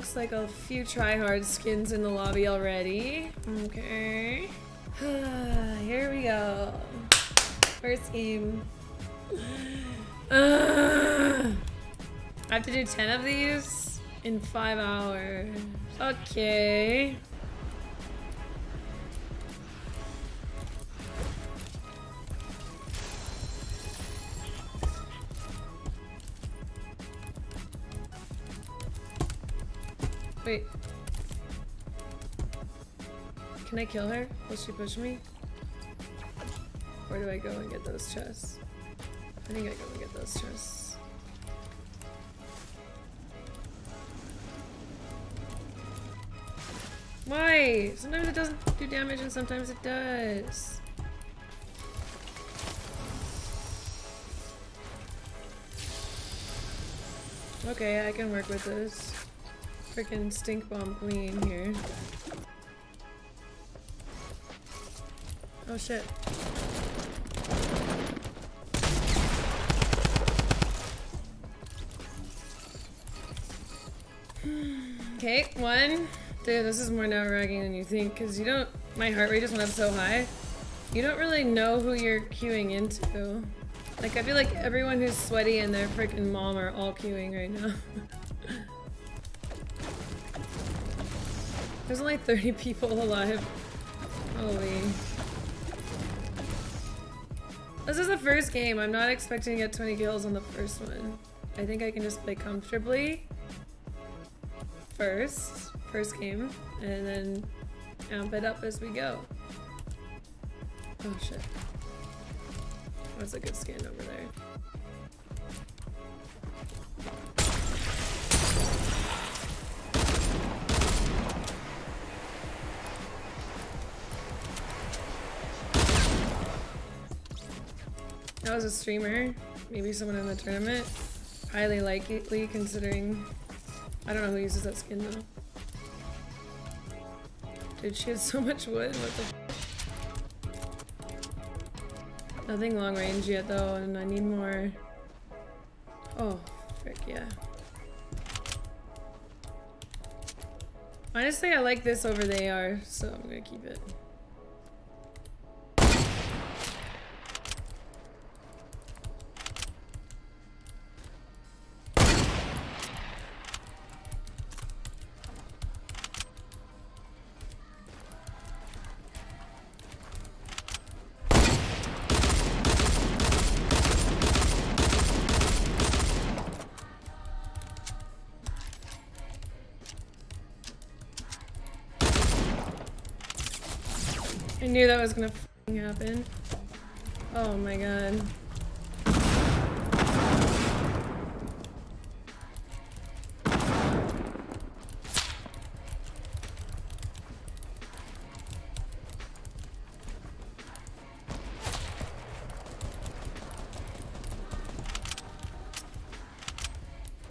looks like a few tryhard skins in the lobby already. Okay. Here we go. First game. Uh, I have to do 10 of these in five hours. Okay. Wait. Can I kill her? Will she push me? Where do I go and get those chests? I think I go and get those chests. Why? Sometimes it doesn't do damage and sometimes it does. Okay, I can work with this. Freaking stink bomb queen here. Oh shit. Okay, one. Dude, this is more nerve-wracking than you think, because you don't- my heart rate just went up so high. You don't really know who you're queuing into. Like, I feel like everyone who's sweaty and their freaking mom are all queuing right now. There's only 30 people alive. Holy. This is the first game. I'm not expecting to get 20 kills on the first one. I think I can just play comfortably first, first game, and then amp it up as we go. Oh shit. That's a good skin over there. That was a streamer, maybe someone in the tournament. Highly likely considering I don't know who uses that skin though. Dude, she has so much wood. What the Nothing long range yet though, and I need more. Oh, frick, yeah. Honestly, I like this over the AR, so I'm gonna keep it. I knew that was gonna happen. Oh my god.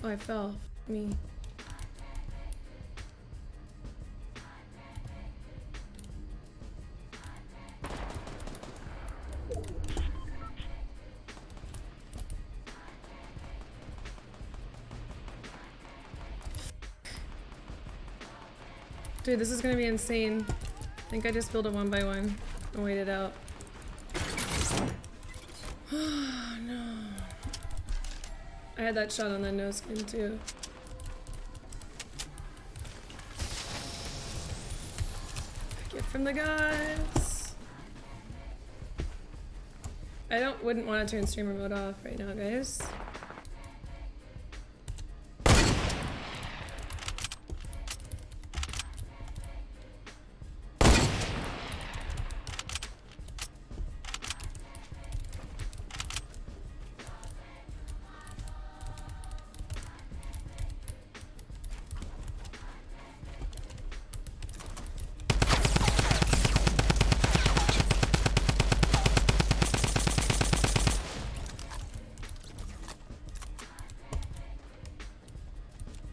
Oh, I fell. Me. Dude, this is gonna be insane. I think I just built it one by one and wait it out. Oh no. I had that shot on that no skin too. Get from the guys. I don't wouldn't want to turn streamer mode off right now, guys.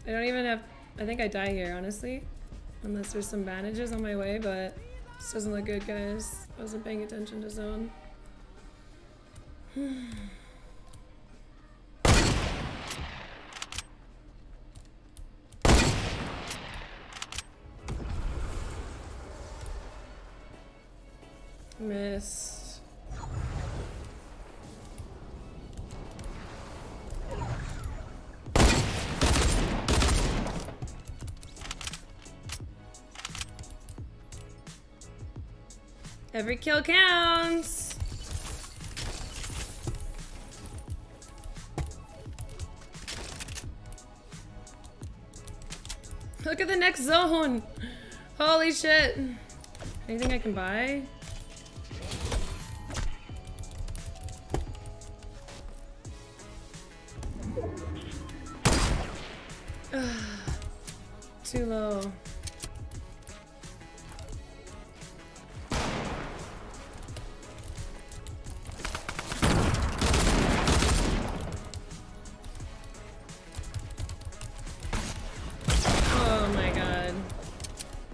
I don't even have... I think I die here, honestly. Unless there's some bandages on my way, but this doesn't look good, guys. I wasn't paying attention to zone. Miss. Every kill counts. Look at the next zone. Holy shit. Anything I can buy?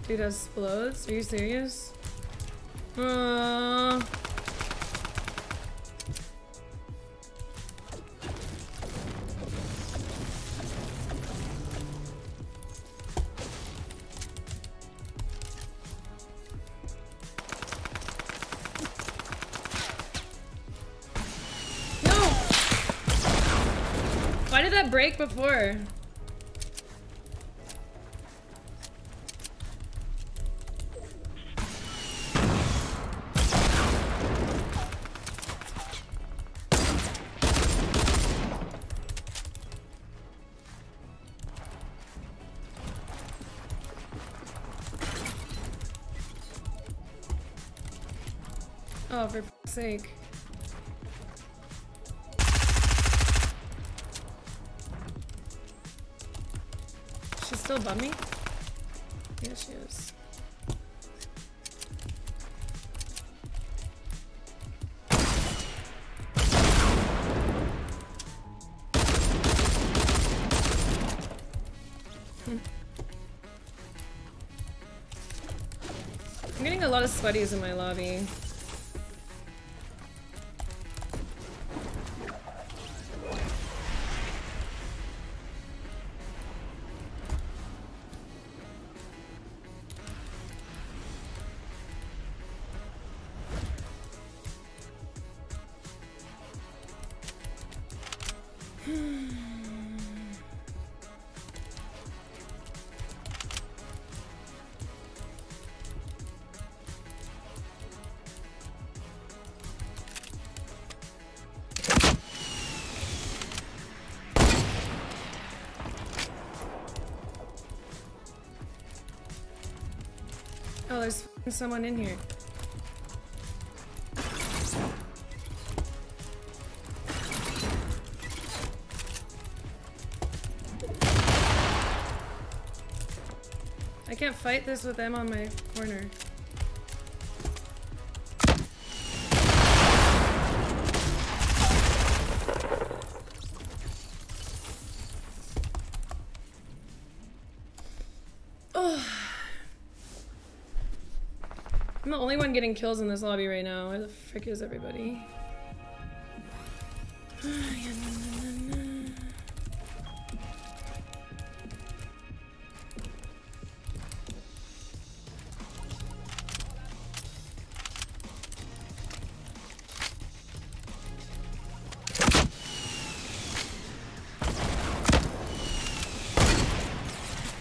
Dude has explodes? Are you serious? Uh... No! Why did that break before? Oh, for sake. She's still bummy? Yeah, she is. Hmm. I'm getting a lot of sweaties in my lobby. Oh, there's someone in here. I can't fight this with them on my corner. The only one getting kills in this lobby right now. Where the frick is everybody?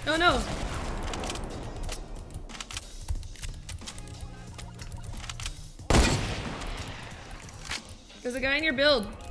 Oh no! Guy in your build.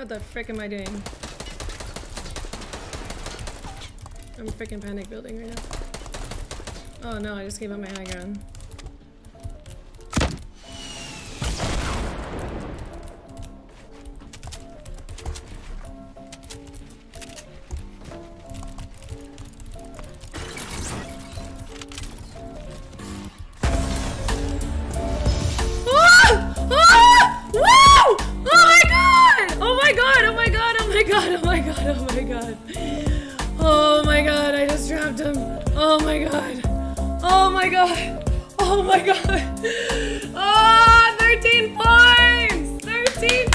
What the frick am I doing? I'm freaking panic building right now. Oh no, I just gave up my high ground. Oh my god! Oh my god! Oh! I just dropped him. Oh my god! Oh my god! Oh my god! Ah! 13 points! 13